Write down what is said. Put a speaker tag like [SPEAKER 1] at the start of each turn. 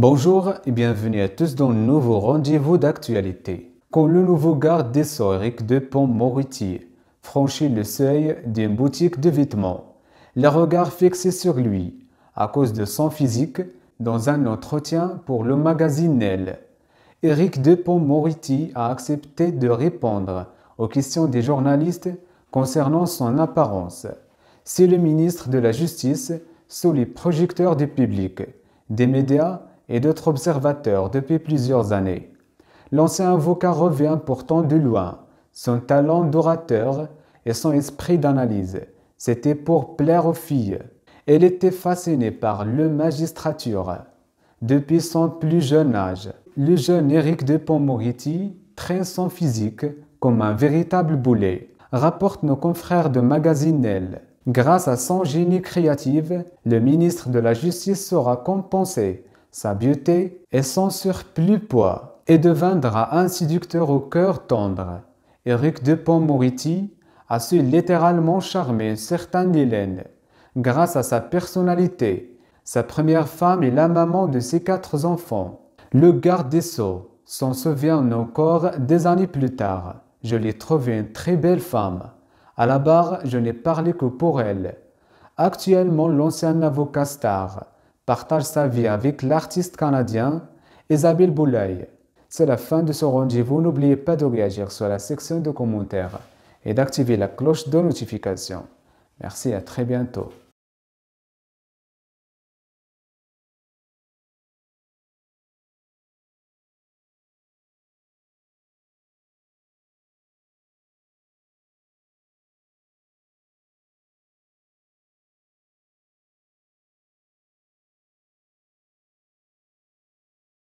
[SPEAKER 1] Bonjour et bienvenue à tous dans le nouveau rendez-vous d'actualité. Quand le nouveau garde des Sceaux Eric Dupont-Moretti franchit le seuil d'une boutique de vêtements, les regards fixés sur lui à cause de son physique dans un entretien pour le magazine Elle. Eric Dupont-Moretti a accepté de répondre aux questions des journalistes concernant son apparence. C'est le ministre de la Justice sous les projecteurs du public, des médias et d'autres observateurs depuis plusieurs années. L'ancien avocat revient pourtant de loin. Son talent d'orateur et son esprit d'analyse, c'était pour plaire aux filles. Elle était fascinée par le magistrature. Depuis son plus jeune âge, le jeune Éric Dupond-Moretti traîne son physique comme un véritable boulet, rapporte nos confrères de Magasinel. Grâce à son génie créatif, le ministre de la Justice saura compenser sa beauté et son surplus poids, et deviendra un séducteur au cœur tendre. Éric Dupont-Moretti a su littéralement charmer certaines Hélène grâce à sa personnalité. Sa première femme est la maman de ses quatre enfants. Le garde des Sceaux s'en souvient encore des années plus tard. Je l'ai trouvée une très belle femme. À la barre, je n'ai parlé que pour elle. Actuellement, l'ancien avocat star partage sa vie avec l'artiste canadien Isabelle Boulay. C'est la fin de ce rendez-vous. N'oubliez pas de réagir sur la section de commentaires et d'activer la cloche de notification. Merci, à très bientôt.